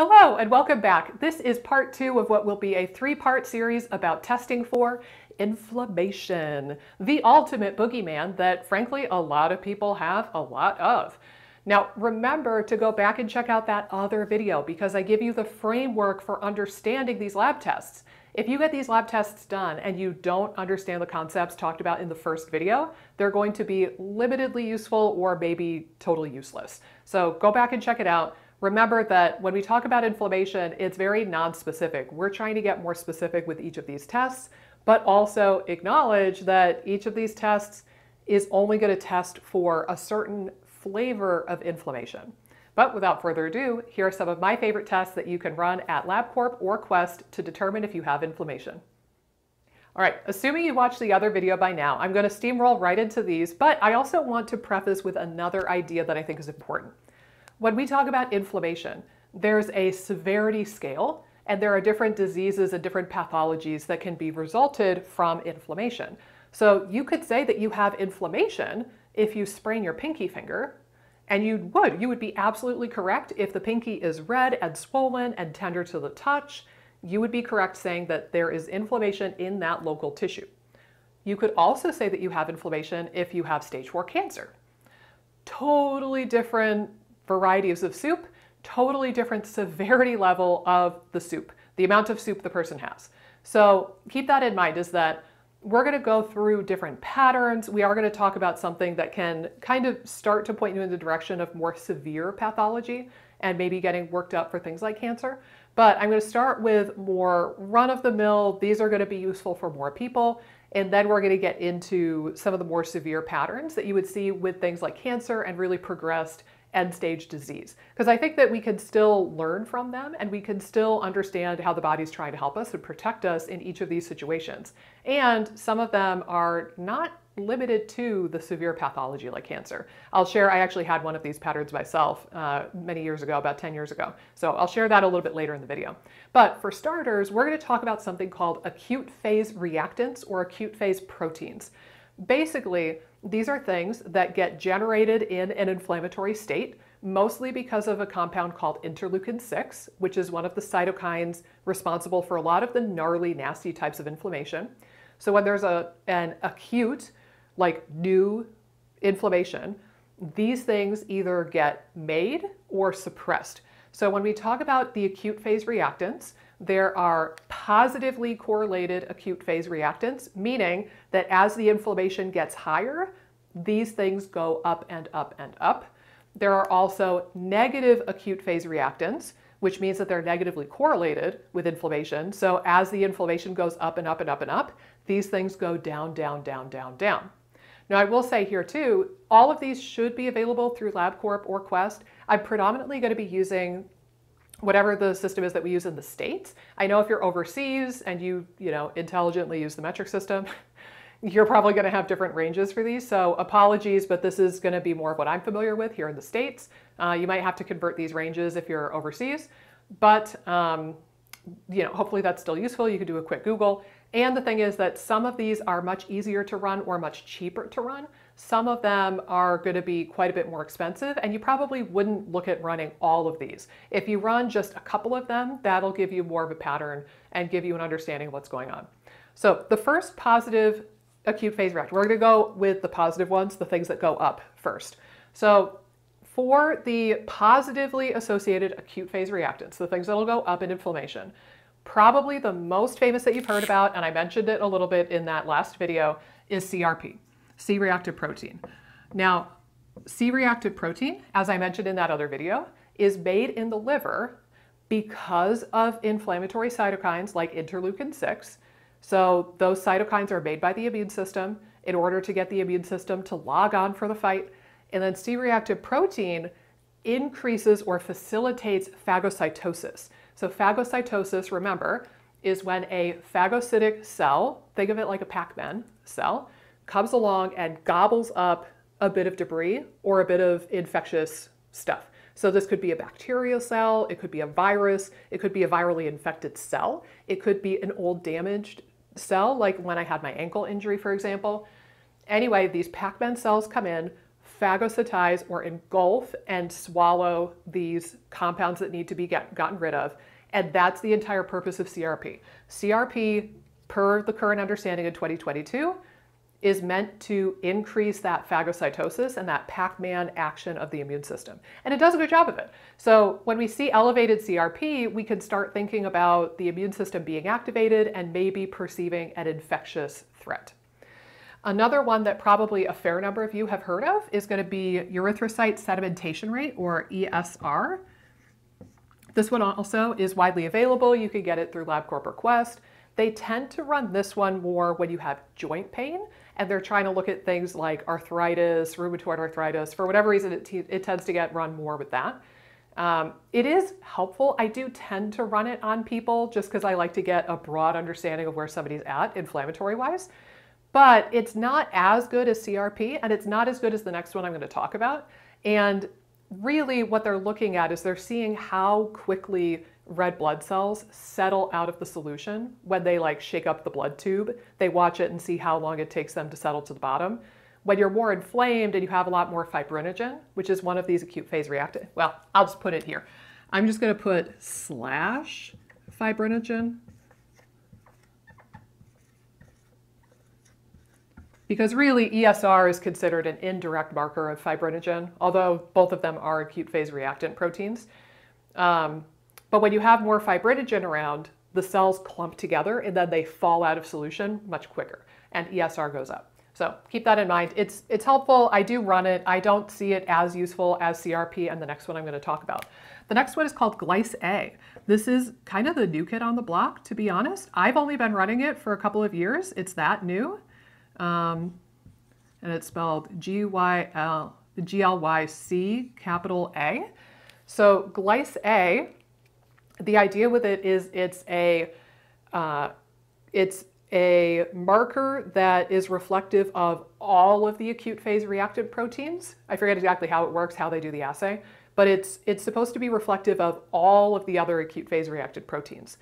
Hello and welcome back. This is part two of what will be a three-part series about testing for inflammation, the ultimate boogeyman that frankly a lot of people have a lot of. Now remember to go back and check out that other video because I give you the framework for understanding these lab tests. If you get these lab tests done and you don't understand the concepts talked about in the first video, they're going to be limitedly useful or maybe totally useless. So go back and check it out. Remember that when we talk about inflammation, it's very non-specific. We're trying to get more specific with each of these tests, but also acknowledge that each of these tests is only going to test for a certain flavor of inflammation. But without further ado, here are some of my favorite tests that you can run at LabCorp or Quest to determine if you have inflammation. All right, assuming you watched the other video by now, I'm going to steamroll right into these, but I also want to preface with another idea that I think is important. When we talk about inflammation, there's a severity scale and there are different diseases and different pathologies that can be resulted from inflammation. So you could say that you have inflammation if you sprain your pinky finger, and you would. You would be absolutely correct if the pinky is red and swollen and tender to the touch. You would be correct saying that there is inflammation in that local tissue. You could also say that you have inflammation if you have stage 4 cancer. Totally different varieties of soup, totally different severity level of the soup, the amount of soup the person has. So keep that in mind is that we're going to go through different patterns. We are going to talk about something that can kind of start to point you in the direction of more severe pathology and maybe getting worked up for things like cancer. But I'm going to start with more run of the mill. These are going to be useful for more people. And then we're going to get into some of the more severe patterns that you would see with things like cancer and really progressed end stage disease. Because I think that we can still learn from them and we can still understand how the body's trying to help us and protect us in each of these situations. And some of them are not limited to the severe pathology like cancer. I'll share, I actually had one of these patterns myself uh, many years ago, about 10 years ago. So I'll share that a little bit later in the video. But for starters, we're gonna talk about something called acute phase reactants or acute phase proteins. Basically, these are things that get generated in an inflammatory state, mostly because of a compound called interleukin 6, which is one of the cytokines responsible for a lot of the gnarly, nasty types of inflammation. So when there's a, an acute, like new inflammation, these things either get made or suppressed. So when we talk about the acute phase reactants, there are positively correlated acute phase reactants, meaning that as the inflammation gets higher, these things go up and up and up. There are also negative acute phase reactants, which means that they're negatively correlated with inflammation. So as the inflammation goes up and up and up and up, these things go down, down, down, down, down. Now I will say here too, all of these should be available through LabCorp or Quest. I'm predominantly going to be using whatever the system is that we use in the States. I know if you're overseas and you, you know, intelligently use the metric system, you're probably going to have different ranges for these. So apologies, but this is going to be more of what I'm familiar with here in the States. Uh, you might have to convert these ranges if you're overseas, but um, you know, hopefully that's still useful. You can do a quick Google. And the thing is that some of these are much easier to run or much cheaper to run. Some of them are going to be quite a bit more expensive and you probably wouldn't look at running all of these. If you run just a couple of them, that'll give you more of a pattern and give you an understanding of what's going on. So the first positive acute phase reaction, we're going to go with the positive ones, the things that go up first. So for the positively associated acute phase reactants, the things that will go up in inflammation, probably the most famous that you've heard about, and I mentioned it a little bit in that last video, is CRP. C-reactive protein. Now, C-reactive protein, as I mentioned in that other video, is made in the liver because of inflammatory cytokines like interleukin 6. So those cytokines are made by the immune system in order to get the immune system to log on for the fight. And then C-reactive protein increases or facilitates phagocytosis. So phagocytosis, remember, is when a phagocytic cell, think of it like a Pac-Man cell, comes along and gobbles up a bit of debris or a bit of infectious stuff. So this could be a bacterial cell, it could be a virus, it could be a virally infected cell, it could be an old damaged cell, like when I had my ankle injury, for example. Anyway, these Pac-Man cells come in, phagocytize or engulf and swallow these compounds that need to be get, gotten rid of. And that's the entire purpose of CRP. CRP, per the current understanding in 2022, is meant to increase that phagocytosis and that Pac-Man action of the immune system. And it does a good job of it. So when we see elevated CRP, we can start thinking about the immune system being activated and maybe perceiving an infectious threat. Another one that probably a fair number of you have heard of is going to be erythrocyte sedimentation rate or ESR. This one also is widely available. You can get it through LabCorp or Quest. They tend to run this one more when you have joint pain and they're trying to look at things like arthritis, rheumatoid arthritis. For whatever reason, it, it tends to get run more with that. Um, it is helpful. I do tend to run it on people just because I like to get a broad understanding of where somebody's at inflammatory wise. But it's not as good as CRP and it's not as good as the next one I'm going to talk about. And really, what they're looking at is they're seeing how quickly red blood cells settle out of the solution when they like shake up the blood tube. They watch it and see how long it takes them to settle to the bottom. When you're more inflamed and you have a lot more fibrinogen, which is one of these acute phase reactant, well, I'll just put it here. I'm just going to put slash fibrinogen because really ESR is considered an indirect marker of fibrinogen, although both of them are acute phase reactant proteins. Um, but when you have more fibrinogen around, the cells clump together and then they fall out of solution much quicker and ESR goes up. So keep that in mind. It's, it's helpful. I do run it. I don't see it as useful as CRP and the next one I'm going to talk about. The next one is called GlycA. This is kind of the new kid on the block, to be honest. I've only been running it for a couple of years. It's that new. Um, and it's spelled G-Y-L, G-L-Y-C, capital A. So GlycA the idea with it is it's a uh, it's a marker that is reflective of all of the acute phase reactive proteins. I forget exactly how it works, how they do the assay, but it's it's supposed to be reflective of all of the other acute phase reactive proteins.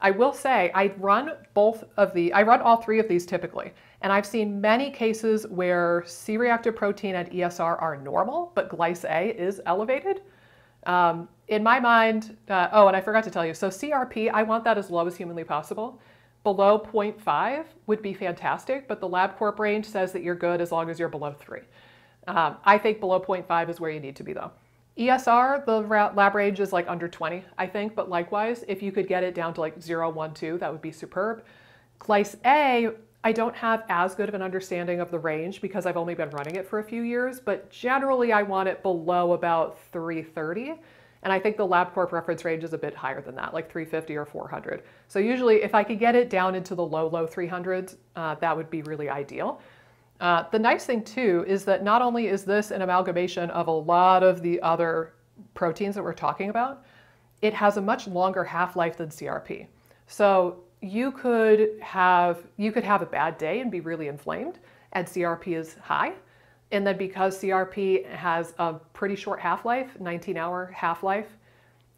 I will say I run both of the I run all three of these typically, and I've seen many cases where C-reactive protein and ESR are normal, but GlycA is elevated. Um, in my mind, uh, oh, and I forgot to tell you, so CRP, I want that as low as humanly possible. Below 0.5 would be fantastic, but the LabCorp range says that you're good as long as you're below 3. Um, I think below 0.5 is where you need to be though. ESR, the lab range is like under 20, I think, but likewise, if you could get it down to like 0, 1, 2, that would be superb. GlycA, I don't have as good of an understanding of the range because I've only been running it for a few years, but generally I want it below about 330. And I think the LabCorp reference range is a bit higher than that, like 350 or 400. So usually if I could get it down into the low, low 300s, uh, that would be really ideal. Uh, the nice thing too is that not only is this an amalgamation of a lot of the other proteins that we're talking about, it has a much longer half-life than CRP. So you could have you could have a bad day and be really inflamed and CRP is high. And then because CRP has a pretty short half-life, 19 hour half-life,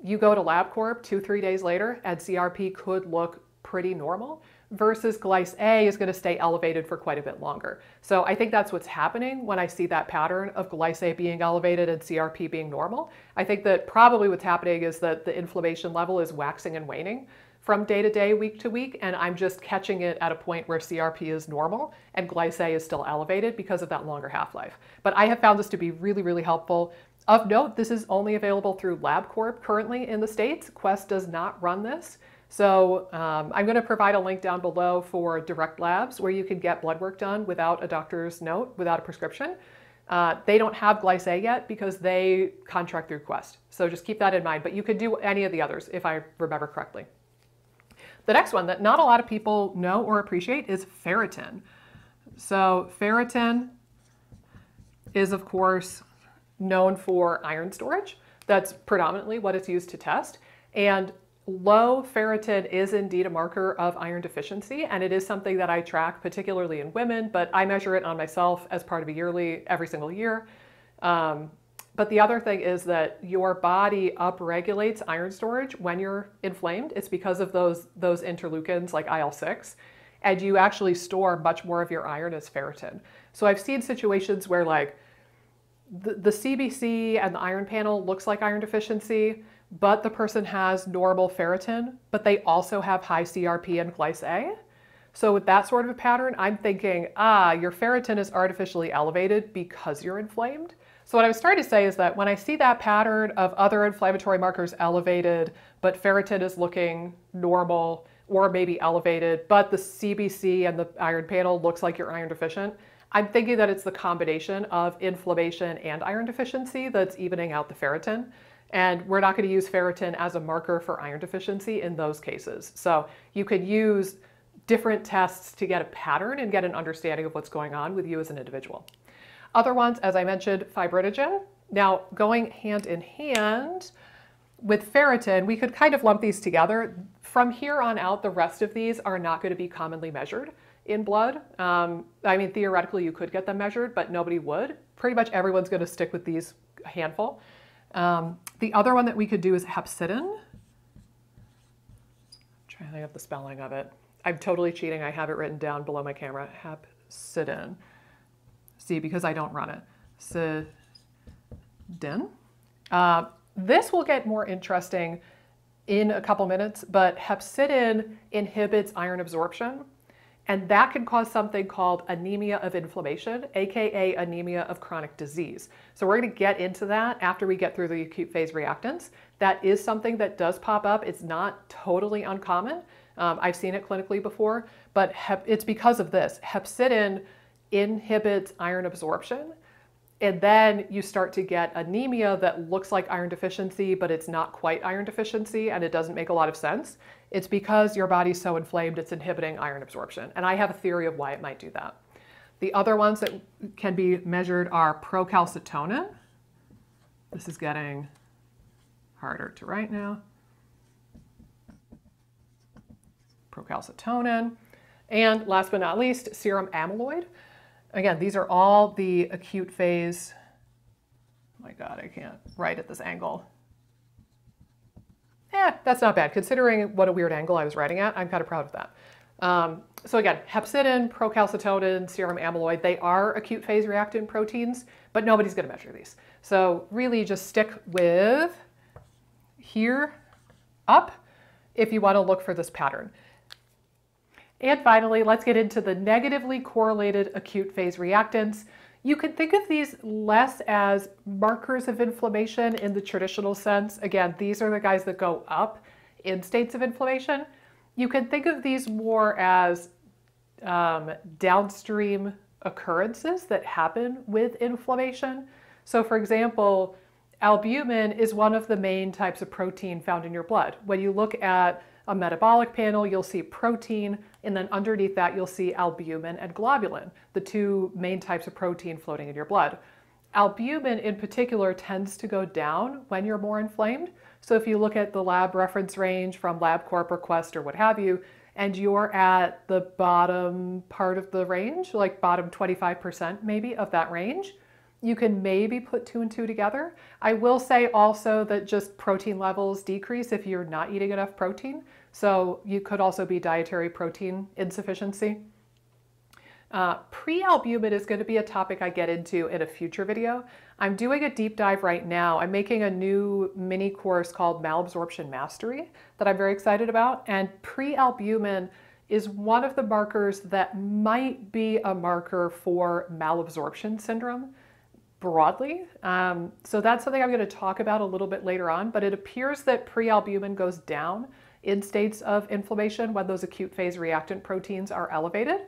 you go to LabCorp two, three days later and CRP could look pretty normal versus GlycA is going to stay elevated for quite a bit longer. So I think that's what's happening when I see that pattern of GlycA being elevated and CRP being normal. I think that probably what's happening is that the inflammation level is waxing and waning from day to day, week to week, and I'm just catching it at a point where CRP is normal and Glyce is still elevated because of that longer half-life. But I have found this to be really, really helpful. Of note, this is only available through LabCorp currently in the States. Quest does not run this. So um, I'm going to provide a link down below for direct labs where you can get blood work done without a doctor's note, without a prescription. Uh, they don't have Glyce yet because they contract through Quest. So just keep that in mind. But you could do any of the others if I remember correctly. The next one that not a lot of people know or appreciate is ferritin. So ferritin is of course known for iron storage. That's predominantly what it's used to test. And low ferritin is indeed a marker of iron deficiency, and it is something that I track particularly in women, but I measure it on myself as part of a yearly every single year. Um, but the other thing is that your body upregulates iron storage when you're inflamed. It's because of those, those interleukins like IL-6, and you actually store much more of your iron as ferritin. So I've seen situations where like the, the CBC and the iron panel looks like iron deficiency, but the person has normal ferritin, but they also have high CRP and GlycA. So with that sort of a pattern, I'm thinking, ah, your ferritin is artificially elevated because you're inflamed. So what I was trying to say is that when I see that pattern of other inflammatory markers elevated, but ferritin is looking normal or maybe elevated, but the CBC and the iron panel looks like you're iron deficient, I'm thinking that it's the combination of inflammation and iron deficiency that's evening out the ferritin. And we're not going to use ferritin as a marker for iron deficiency in those cases. So you could use different tests to get a pattern and get an understanding of what's going on with you as an individual. Other ones, as I mentioned, fibrinogen. Now, going hand in hand with ferritin, we could kind of lump these together. From here on out, the rest of these are not going to be commonly measured in blood. Um, I mean, theoretically, you could get them measured, but nobody would. Pretty much everyone's going to stick with these handful. Um, the other one that we could do is hepcidin. I'm trying to of the spelling of it. I'm totally cheating. I have it written down below my camera. Hepcidin see because I don't run it. Sedin. Uh, this will get more interesting in a couple minutes, but hepcidin inhibits iron absorption, and that can cause something called anemia of inflammation, aka anemia of chronic disease. So we're going to get into that after we get through the acute phase reactants. That is something that does pop up. It's not totally uncommon. Um, I've seen it clinically before, but it's because of this. Hepcidin inhibits iron absorption. And then you start to get anemia that looks like iron deficiency, but it's not quite iron deficiency and it doesn't make a lot of sense. It's because your body's so inflamed, it's inhibiting iron absorption. And I have a theory of why it might do that. The other ones that can be measured are procalcitonin. This is getting harder to write now. Procalcitonin. And last but not least, serum amyloid. Again, these are all the acute phase. Oh my God, I can't write at this angle. Eh, that's not bad. Considering what a weird angle I was writing at, I'm kind of proud of that. Um, so again, hepcidin, procalcitonin, serum amyloid, they are acute phase reactant proteins, but nobody's going to measure these. So really just stick with here up if you want to look for this pattern. And finally, let's get into the negatively correlated acute phase reactants. You can think of these less as markers of inflammation in the traditional sense. Again, these are the guys that go up in states of inflammation. You can think of these more as um, downstream occurrences that happen with inflammation. So for example, albumin is one of the main types of protein found in your blood. When you look at a metabolic panel, you'll see protein, and then underneath that, you'll see albumin and globulin, the two main types of protein floating in your blood. Albumin in particular tends to go down when you're more inflamed. So if you look at the lab reference range from LabCorp or Quest or what have you, and you're at the bottom part of the range, like bottom 25% maybe of that range, you can maybe put two and two together. I will say also that just protein levels decrease if you're not eating enough protein. So you could also be dietary protein insufficiency. Uh, Prealbumin is going to be a topic I get into in a future video. I'm doing a deep dive right now. I'm making a new mini course called Malabsorption Mastery that I'm very excited about. And prealbumin is one of the markers that might be a marker for malabsorption syndrome broadly. Um, so that's something I'm going to talk about a little bit later on, but it appears that prealbumin goes down in states of inflammation when those acute phase reactant proteins are elevated.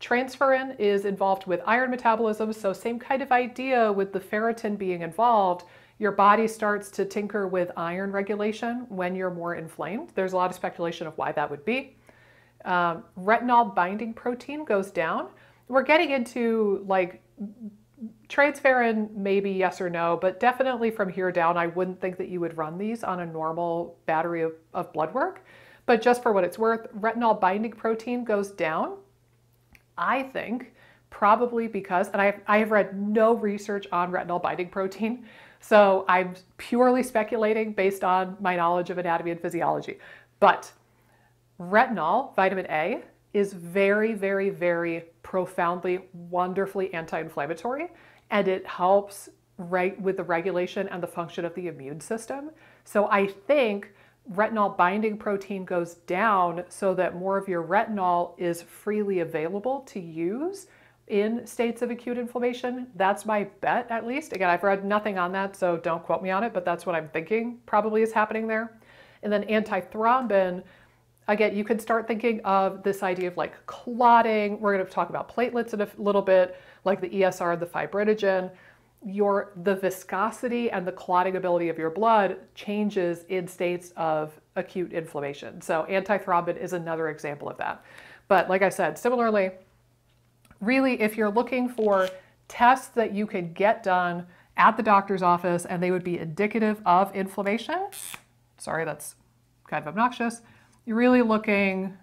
Transferrin is involved with iron metabolism, so same kind of idea with the ferritin being involved. Your body starts to tinker with iron regulation when you're more inflamed. There's a lot of speculation of why that would be. Um, retinol binding protein goes down. We're getting into like Transferrin, maybe yes or no, but definitely from here down, I wouldn't think that you would run these on a normal battery of, of blood work. But just for what it's worth, retinol binding protein goes down. I think probably because, and I have, I have read no research on retinol binding protein, so I'm purely speculating based on my knowledge of anatomy and physiology. But retinol, vitamin A, is very, very, very profoundly, wonderfully anti-inflammatory. And it helps right with the regulation and the function of the immune system. So I think retinol binding protein goes down so that more of your retinol is freely available to use in states of acute inflammation. That's my bet, at least. Again, I've read nothing on that, so don't quote me on it, but that's what I'm thinking probably is happening there. And then antithrombin, again, you can start thinking of this idea of like clotting. We're going to talk about platelets in a little bit, like the ESR, the fibrinogen. Your the viscosity and the clotting ability of your blood changes in states of acute inflammation. So antithrombin is another example of that. But like I said, similarly, really, if you're looking for tests that you can get done at the doctor's office and they would be indicative of inflammation, sorry, that's kind of obnoxious, you're really looking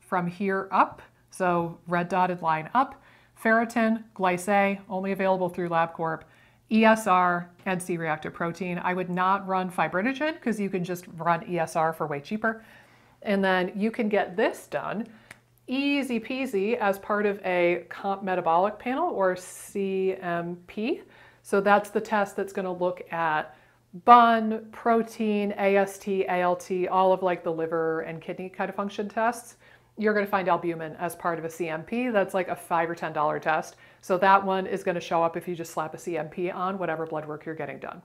from here up, so red dotted line up, ferritin, glyce, only available through LabCorp, ESR, and C-reactive protein. I would not run fibrinogen because you can just run ESR for way cheaper. And then you can get this done easy peasy as part of a comp metabolic panel or CMP. So that's the test that's going to look at BUN, protein, AST, ALT, all of like the liver and kidney kind of function tests. You're going to find albumin as part of a CMP. That's like a five or ten dollar test. So that one is going to show up if you just slap a CMP on whatever blood work you're getting done.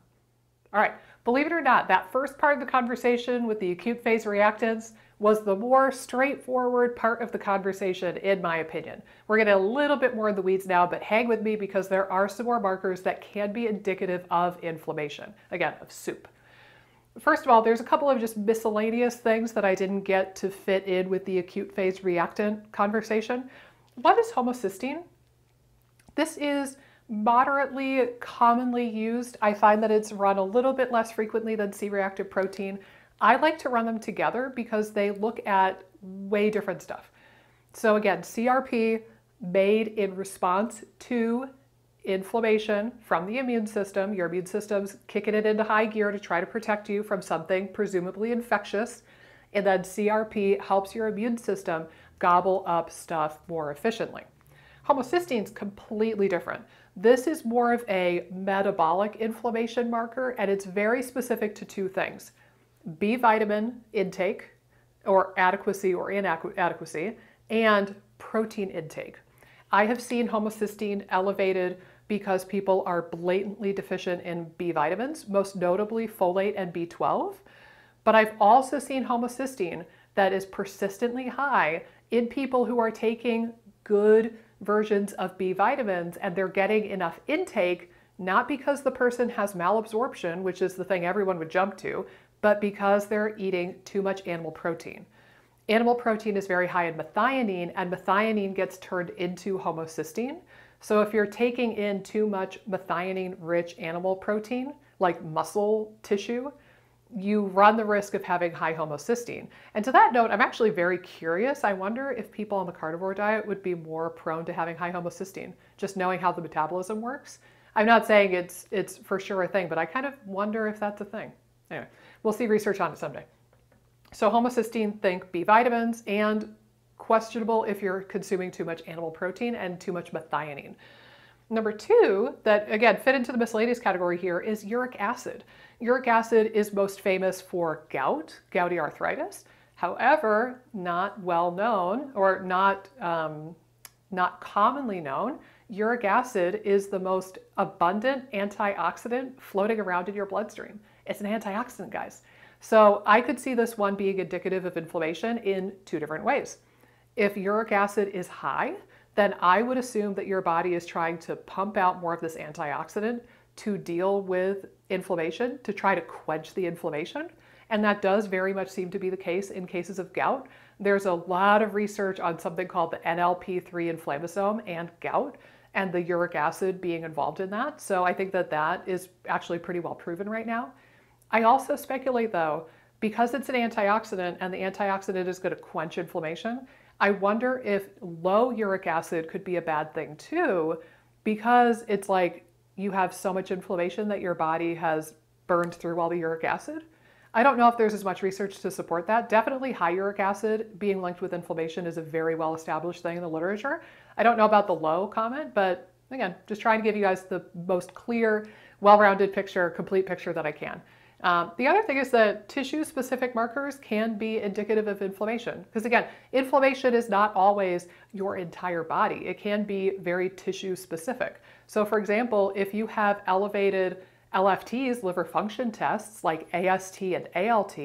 All right, believe it or not, that first part of the conversation with the acute phase reactants was the more straightforward part of the conversation, in my opinion. We're getting a little bit more in the weeds now, but hang with me because there are some more markers that can be indicative of inflammation, again, of soup. First of all, there's a couple of just miscellaneous things that I didn't get to fit in with the acute phase reactant conversation. What is homocysteine? This is moderately commonly used. I find that it's run a little bit less frequently than C-reactive protein. I like to run them together because they look at way different stuff. So again, CRP made in response to inflammation from the immune system. Your immune system's kicking it into high gear to try to protect you from something presumably infectious. And then CRP helps your immune system gobble up stuff more efficiently. Homocysteine is completely different. This is more of a metabolic inflammation marker, and it's very specific to two things. B vitamin intake, or adequacy or inadequacy, and protein intake. I have seen homocysteine elevated because people are blatantly deficient in B vitamins, most notably folate and B12. But I've also seen homocysteine that is persistently high in people who are taking good versions of B vitamins and they're getting enough intake, not because the person has malabsorption, which is the thing everyone would jump to, but because they're eating too much animal protein. Animal protein is very high in methionine, and methionine gets turned into homocysteine. So if you're taking in too much methionine-rich animal protein, like muscle tissue, you run the risk of having high homocysteine. And to that note, I'm actually very curious. I wonder if people on the carnivore diet would be more prone to having high homocysteine, just knowing how the metabolism works. I'm not saying it's it's for sure a thing, but I kind of wonder if that's a thing. Anyway, we'll see research on it someday. So homocysteine, think B vitamins, and questionable if you're consuming too much animal protein and too much methionine. Number two, that again fit into the miscellaneous category here, is uric acid. Uric acid is most famous for gout, gouty arthritis. However, not well known or not, um, not commonly known, uric acid is the most abundant antioxidant floating around in your bloodstream. It's an antioxidant, guys. So I could see this one being indicative of inflammation in two different ways. If uric acid is high, then I would assume that your body is trying to pump out more of this antioxidant to deal with inflammation, to try to quench the inflammation. And that does very much seem to be the case in cases of gout. There's a lot of research on something called the NLRP3 inflammasome and gout and the uric acid being involved in that. So I think that that is actually pretty well proven right now. I also speculate though, because it's an antioxidant and the antioxidant is going to quench inflammation, I wonder if low uric acid could be a bad thing too, because it's like you have so much inflammation that your body has burned through all the uric acid. I don't know if there's as much research to support that. Definitely high uric acid being linked with inflammation is a very well established thing in the literature. I don't know about the low comment, but Again, just trying to give you guys the most clear, well-rounded picture, complete picture that I can. Um, the other thing is that tissue-specific markers can be indicative of inflammation. Because again, inflammation is not always your entire body. It can be very tissue-specific. So for example, if you have elevated LFTs, liver function tests, like AST and ALT,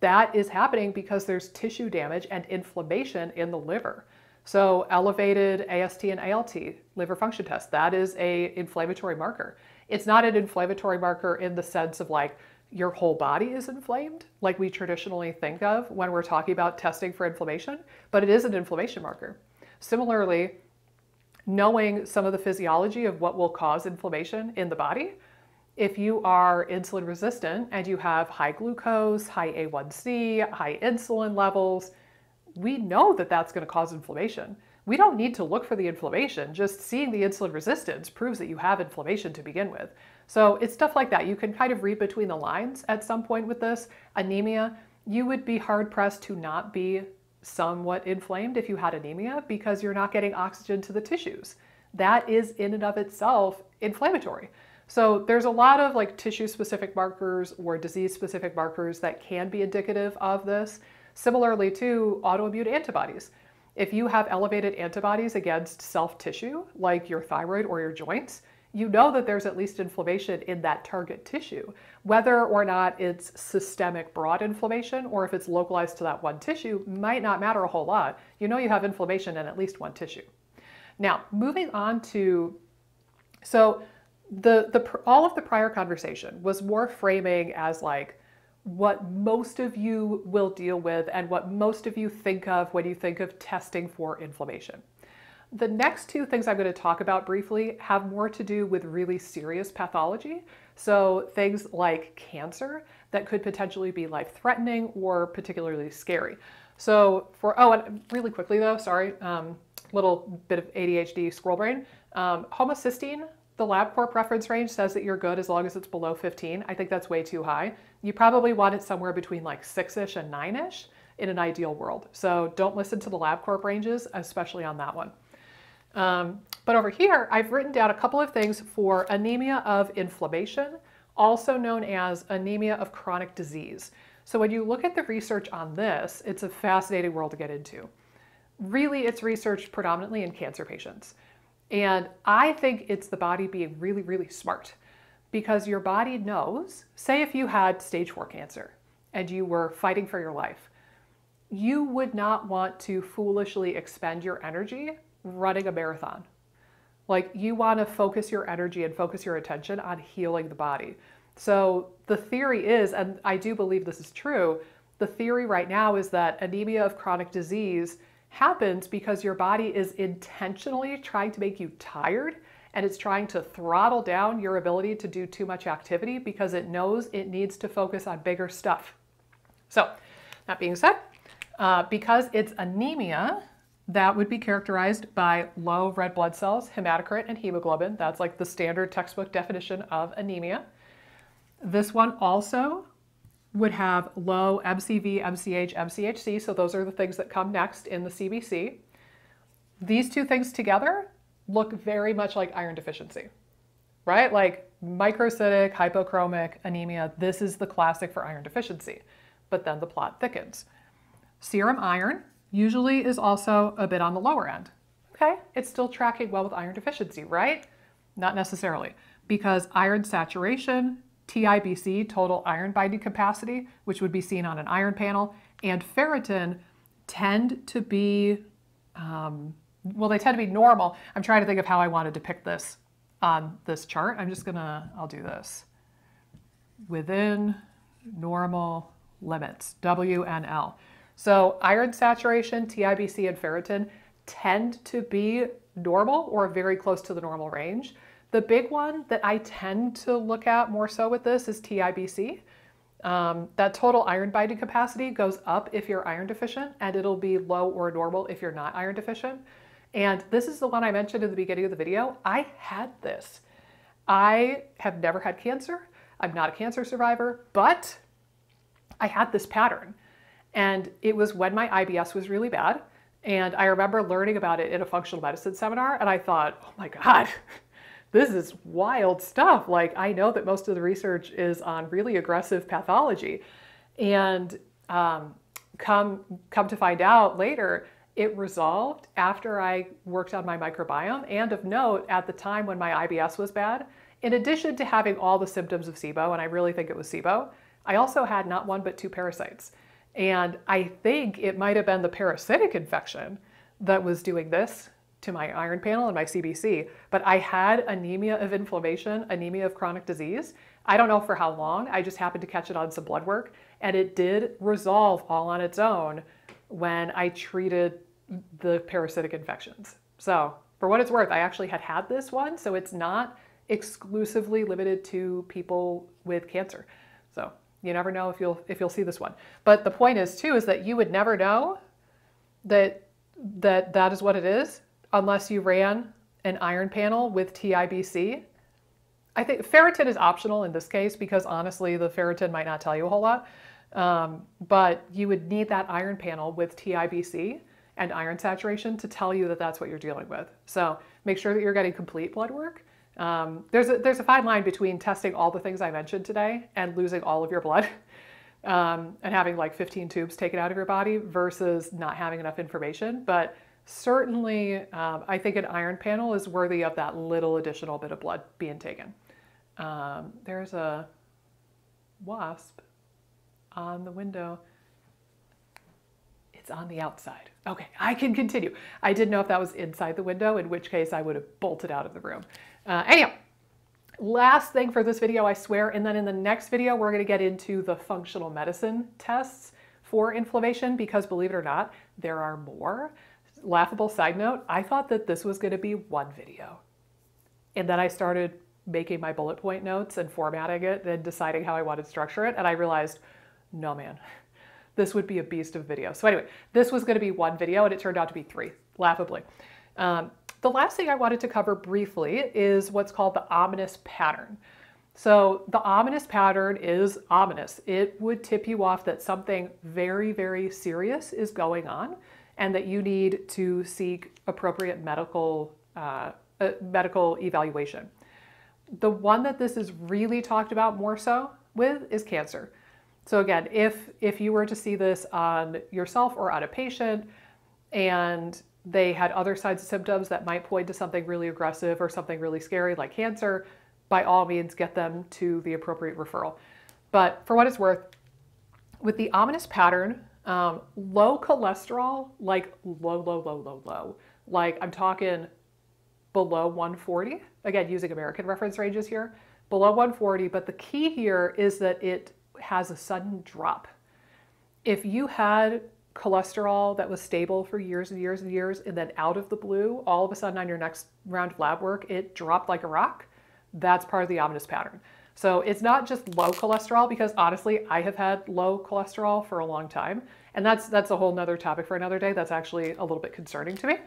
that is happening because there's tissue damage and inflammation in the liver. So elevated AST and ALT, liver function test, that is a inflammatory marker. It's not an inflammatory marker in the sense of like your whole body is inflamed, like we traditionally think of when we're talking about testing for inflammation, but it is an inflammation marker. Similarly, knowing some of the physiology of what will cause inflammation in the body, if you are insulin resistant and you have high glucose, high A1C, high insulin levels, we know that that's going to cause inflammation we don't need to look for the inflammation. Just seeing the insulin resistance proves that you have inflammation to begin with. So it's stuff like that. You can kind of read between the lines at some point with this. Anemia, you would be hard pressed to not be somewhat inflamed if you had anemia because you're not getting oxygen to the tissues. That is in and of itself inflammatory. So there's a lot of like tissue specific markers or disease specific markers that can be indicative of this. Similarly to autoimmune antibodies. If you have elevated antibodies against self tissue, like your thyroid or your joints, you know that there's at least inflammation in that target tissue. Whether or not it's systemic broad inflammation or if it's localized to that one tissue might not matter a whole lot. You know you have inflammation in at least one tissue. Now, moving on to, so the, the all of the prior conversation was more framing as like what most of you will deal with and what most of you think of when you think of testing for inflammation. The next two things I'm going to talk about briefly have more to do with really serious pathology. So things like cancer that could potentially be life-threatening or particularly scary. So for, oh, and really quickly though, sorry, um, little bit of ADHD scroll brain. Um, homocysteine the LabCorp reference range says that you're good as long as it's below 15. I think that's way too high. You probably want it somewhere between like six-ish and nine-ish in an ideal world. So don't listen to the LabCorp ranges, especially on that one. Um, but over here, I've written down a couple of things for anemia of inflammation, also known as anemia of chronic disease. So when you look at the research on this, it's a fascinating world to get into. Really, it's researched predominantly in cancer patients. And I think it's the body being really, really smart because your body knows, say if you had stage four cancer and you were fighting for your life, you would not want to foolishly expend your energy running a marathon. Like you want to focus your energy and focus your attention on healing the body. So the theory is, and I do believe this is true, the theory right now is that anemia of chronic disease happens because your body is intentionally trying to make you tired and it's trying to throttle down your ability to do too much activity because it knows it needs to focus on bigger stuff. So, that being said, uh, because it's anemia, that would be characterized by low red blood cells, hematocrit, and hemoglobin. That's like the standard textbook definition of anemia. This one also would have low MCV, MCH, MCHC, so those are the things that come next in the CBC. These two things together look very much like iron deficiency, right? Like microcytic, hypochromic, anemia, this is the classic for iron deficiency, but then the plot thickens. Serum iron usually is also a bit on the lower end. Okay, it's still tracking well with iron deficiency, right? Not necessarily, because iron saturation TIBC, total iron binding capacity, which would be seen on an iron panel, and ferritin tend to be, um, well, they tend to be normal. I'm trying to think of how I want to depict this on this chart. I'm just gonna, I'll do this. Within normal limits, WNL. So iron saturation, TIBC, and ferritin tend to be normal or very close to the normal range. The big one that I tend to look at more so with this is TIBC. Um, that total iron binding capacity goes up if you're iron deficient, and it'll be low or normal if you're not iron deficient. And this is the one I mentioned in the beginning of the video. I had this. I have never had cancer. I'm not a cancer survivor, but I had this pattern. And it was when my IBS was really bad And I remember learning about it in a functional medicine seminar, and I thought, oh my God, this is wild stuff. Like, I know that most of the research is on really aggressive pathology. And um, come, come to find out later, it resolved after I worked on my microbiome. And of note, at the time when my IBS was bad, in addition to having all the symptoms of SIBO, and I really think it was SIBO, I also had not one but two parasites. And I think it might have been the parasitic infection that was doing this to my iron panel and my CBC. But I had anemia of inflammation, anemia of chronic disease. I don't know for how long. I just happened to catch it on some blood work. And it did resolve all on its own when I treated the parasitic infections. So, for what it's worth, I actually had had this one. So, it's not exclusively limited to people with cancer. So, you never know if you'll if you'll see this one. But the point is too is that you would never know that that that is what it is unless you ran an iron panel with TIBC. I think ferritin is optional in this case because honestly the ferritin might not tell you a whole lot. Um, but you would need that iron panel with TIBC and iron saturation to tell you that that's what you're dealing with. So make sure that you're getting complete blood work um, there's, a, there's a fine line between testing all the things I mentioned today and losing all of your blood um, and having like 15 tubes taken out of your body versus not having enough information. But certainly, um, I think an iron panel is worthy of that little additional bit of blood being taken. Um, there's a wasp on the window. It's on the outside. Okay, I can continue. I didn't know if that was inside the window, in which case I would have bolted out of the room. Uh, anyhow, last thing for this video, I swear, and then in the next video, we're gonna get into the functional medicine tests for inflammation because believe it or not, there are more. Laughable side note, I thought that this was gonna be one video. And then I started making my bullet point notes and formatting it and deciding how I wanted to structure it. And I realized, no man, this would be a beast of video. So anyway, this was gonna be one video and it turned out to be three, laughably. Um, the last thing I wanted to cover briefly is what's called the ominous pattern. So the ominous pattern is ominous. It would tip you off that something very, very serious is going on and that you need to seek appropriate medical, uh, uh, medical evaluation. The one that this is really talked about more so with is cancer. So again, if, if you were to see this on yourself or on a patient and they had other signs of symptoms that might point to something really aggressive or something really scary like cancer, by all means get them to the appropriate referral. But for what it's worth, with the ominous pattern, um, low cholesterol, like low, low, low, low, low, like I'm talking below 140, again, using American reference ranges here, below 140, but the key here is that it has a sudden drop. If you had cholesterol that was stable for years and years and years, and then out of the blue, all of a sudden on your next round of lab work, it dropped like a rock, that's part of the ominous pattern. So it's not just low cholesterol because honestly, I have had low cholesterol for a long time. And that's, that's a whole nother topic for another day. That's actually a little bit concerning to me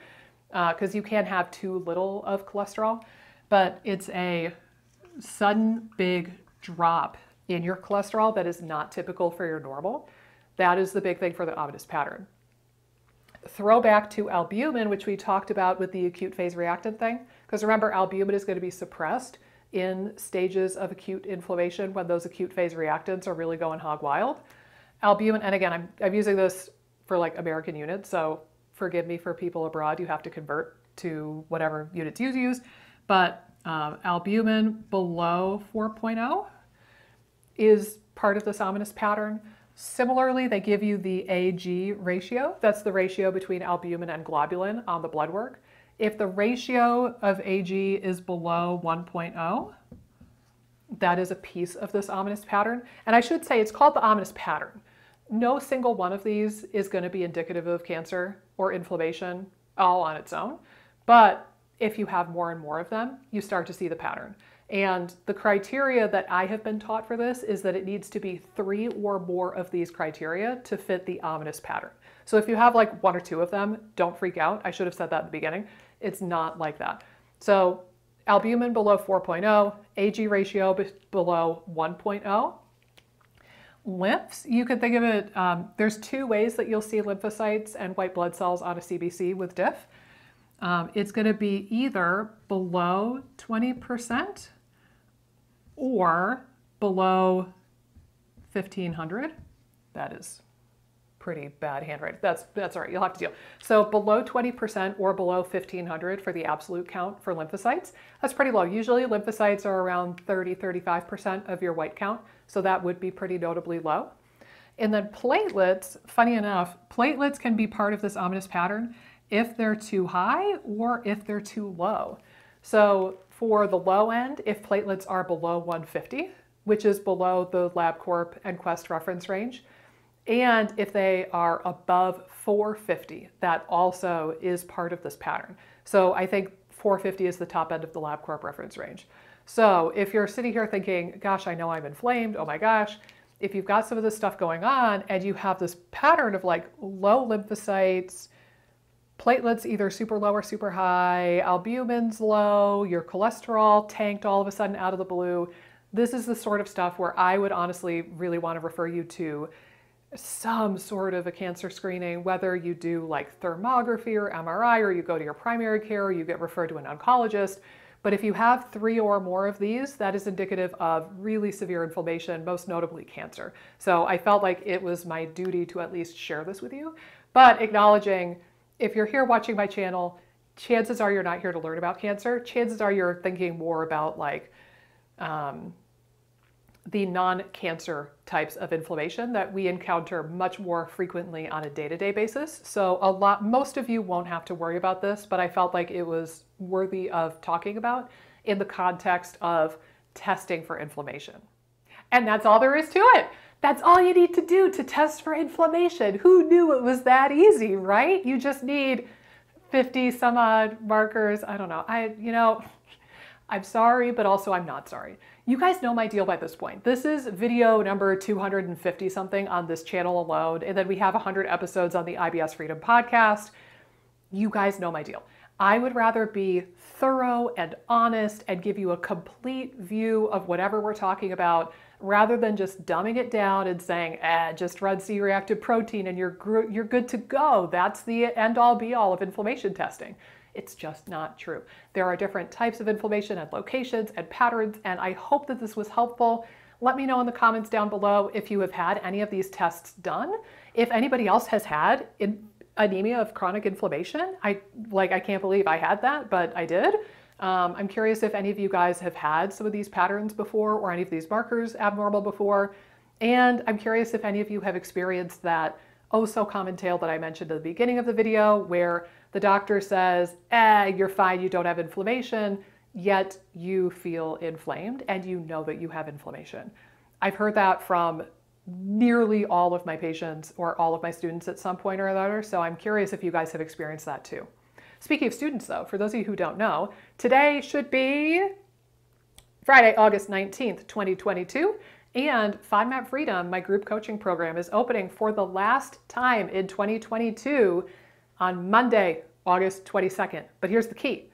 because uh, you can have too little of cholesterol, but it's a sudden big drop in your cholesterol that is not typical for your normal. That is the big thing for the ominous pattern. Throwback to albumin, which we talked about with the acute phase reactant thing, because remember, albumin is going to be suppressed in stages of acute inflammation when those acute phase reactants are really going hog wild. Albumin, and again, I'm, I'm using this for like American units, so forgive me for people abroad, you have to convert to whatever units you use, but um, albumin below 4.0 is part of this ominous pattern. Similarly, they give you the AG ratio. That's the ratio between albumin and globulin on the blood work. If the ratio of AG is below 1.0, that is a piece of this ominous pattern. And I should say it's called the ominous pattern. No single one of these is going to be indicative of cancer or inflammation all on its own. But if you have more and more of them, you start to see the pattern. And the criteria that I have been taught for this is that it needs to be three or more of these criteria to fit the ominous pattern. So if you have like one or two of them, don't freak out. I should have said that at the beginning. It's not like that. So albumin below 4.0, AG ratio below 1.0. Lymphs, you could think of it, um, there's two ways that you'll see lymphocytes and white blood cells on a CBC with diff. Um, it's going to be either below 20% or below 1500. That is pretty bad handwriting. That's, that's all right, you'll have to deal. So below 20% or below 1500 for the absolute count for lymphocytes. That's pretty low. Usually lymphocytes are around 30, 35% of your white count. So that would be pretty notably low. And then platelets, funny enough, platelets can be part of this ominous pattern if they're too high or if they're too low. So for the low end, if platelets are below 150, which is below the LabCorp and Quest reference range, and if they are above 450, that also is part of this pattern. So I think 450 is the top end of the LabCorp reference range. So if you're sitting here thinking, gosh, I know I'm inflamed, oh my gosh, if you've got some of this stuff going on and you have this pattern of like low lymphocytes, platelets either super low or super high, albumin's low, your cholesterol tanked all of a sudden out of the blue, this is the sort of stuff where I would honestly really want to refer you to some sort of a cancer screening, whether you do like thermography or MRI, or you go to your primary care, or you get referred to an oncologist. But if you have three or more of these, that is indicative of really severe inflammation, most notably cancer. So I felt like it was my duty to at least share this with you. But acknowledging if you're here watching my channel, chances are you're not here to learn about cancer. Chances are you're thinking more about like um, the non-cancer types of inflammation that we encounter much more frequently on a day-to-day basis. So a lot, most of you won't have to worry about this, but I felt like it was worthy of talking about in the context of testing for inflammation. And that's all there is to it. That's all you need to do to test for inflammation. Who knew it was that easy, right? You just need 50 some odd markers. I don't know. I, you know, I'm sorry, but also I'm not sorry. You guys know my deal by this point. This is video number 250 something on this channel alone, and then we have 100 episodes on the IBS Freedom podcast. You guys know my deal. I would rather be thorough and honest and give you a complete view of whatever we're talking about rather than just dumbing it down and saying, eh, just run C-reactive protein and you're, you're good to go. That's the end all be all of inflammation testing. It's just not true. There are different types of inflammation and locations and patterns, and I hope that this was helpful. Let me know in the comments down below if you have had any of these tests done. If anybody else has had anemia of chronic inflammation, I like I can't believe I had that, but I did. Um, I'm curious if any of you guys have had some of these patterns before or any of these markers abnormal before. And I'm curious if any of you have experienced that oh so common tale that I mentioned at the beginning of the video where the doctor says, eh, you're fine, you don't have inflammation, yet you feel inflamed and you know that you have inflammation. I've heard that from nearly all of my patients or all of my students at some point or another, so I'm curious if you guys have experienced that too. Speaking of students though, for those of you who don't know, today should be Friday, August 19th, 2022, and FODMAP Freedom, my group coaching program, is opening for the last time in 2022 on Monday, August 22nd. But here's the key.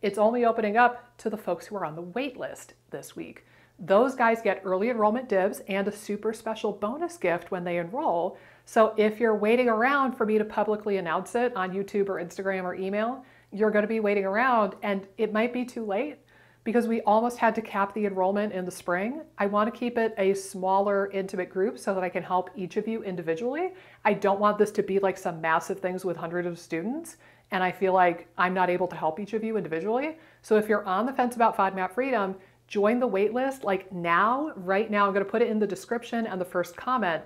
It's only opening up to the folks who are on the wait list this week. Those guys get early enrollment dibs and a super special bonus gift when they enroll. So if you're waiting around for me to publicly announce it on YouTube or Instagram or email, you're going to be waiting around and it might be too late because we almost had to cap the enrollment in the spring. I want to keep it a smaller, intimate group so that I can help each of you individually. I don't want this to be like some massive things with hundreds of students, and I feel like I'm not able to help each of you individually. So if you're on the fence about FODMAP Freedom, join the waitlist like now, right now. I'm going to put it in the description and the first comment.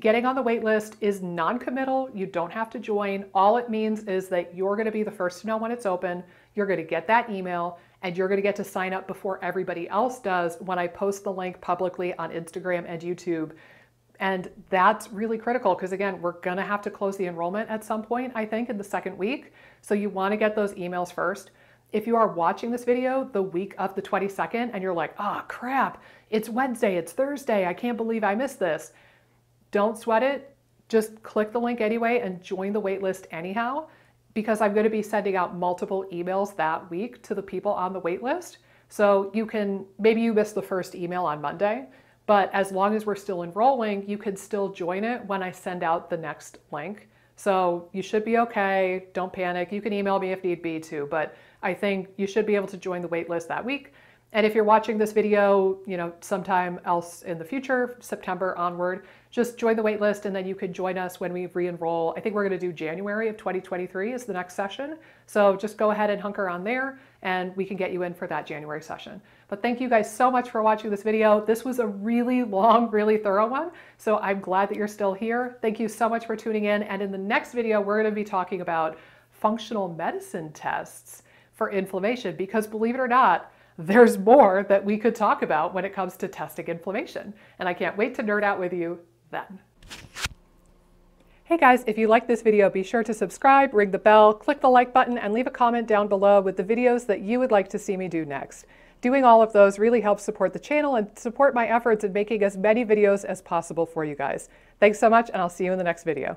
Getting on the waitlist is non-committal. You don't have to join. All it means is that you're going to be the first to know when it's open. You're going to get that email and you're going to get to sign up before everybody else does when I post the link publicly on Instagram and YouTube. And that's really critical because, again, we're going to have to close the enrollment at some point, I think, in the second week. So you want to get those emails first. If you are watching this video the week of the 22nd and you're like, oh crap, it's Wednesday, it's Thursday, I can't believe I missed this, don't sweat it. Just click the link anyway and join the waitlist anyhow because I'm going to be sending out multiple emails that week to the people on the wait list. So you can, maybe you missed the first email on Monday, But as long as we're still enrolling, you can still join it when I send out the next link. So you should be okay. Don't panic. You can email me if need be too, but I think you should be able to join the waitlist that week. And if you're watching this video, you know, sometime else in the future, September onward, just join the waitlist and then you can join us when we re-enroll. I think we're going to do January of 2023 is the next session. So just go ahead and hunker on there and we can get you in for that January session. But thank you guys so much for watching this video. This was a really long, really thorough one. So I'm glad that you're still here. Thank you so much for tuning in. And in the next video, we're going to be talking about functional medicine tests for inflammation because believe it or not, there's more that we could talk about when it comes to testing inflammation. And I can't wait to nerd out with you then. Hey guys, if you like this video, be sure to subscribe, ring the bell, click the like button, and leave a comment down below with the videos that you would like to see me do next. Doing all of those really helps support the channel and support my efforts in making as many videos as possible for you guys. Thanks so much, and I'll see you in the next video.